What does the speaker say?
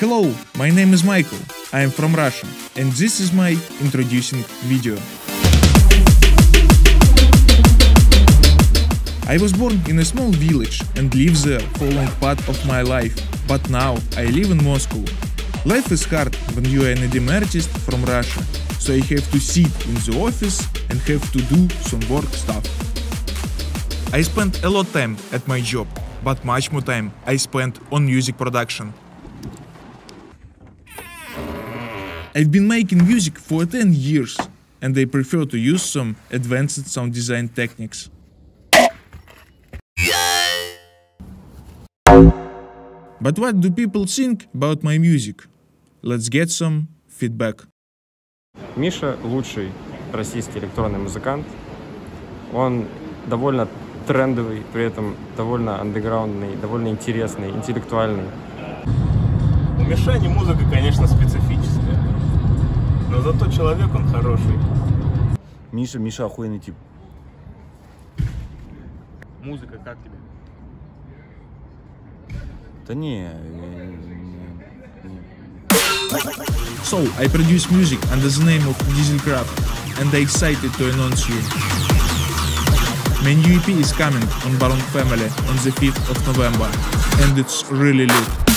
Hello, my name is Michael. I am from Russia, and this is my introducing video. I was born in a small village and lived there for a long part of my life, but now I live in Moscow. Life is hard when you are an EDM artist from Russia, so I have to sit in the office and have to do some work stuff. I spent a lot time at my job, but much more time I spent on music production. I've been making music for 10 years, and I prefer to use some advanced sound design techniques. But what do people think about my music? Let's get some feedback. Миша лучший российский электронный музыкант. Он довольно трендовый, при этом довольно андеграундный, довольно интересный, интеллектуальный. У Мишани музыка, конечно, специфическая. Но зато человек он хороший. Миша, Миша охуенный тип. Музыка как тебе? Да не, э, So, I produce music under the name of Dieselcraft, and I'm excited to announce you. My new EP is coming on Baron Family on the 5th of November, and it's really lit.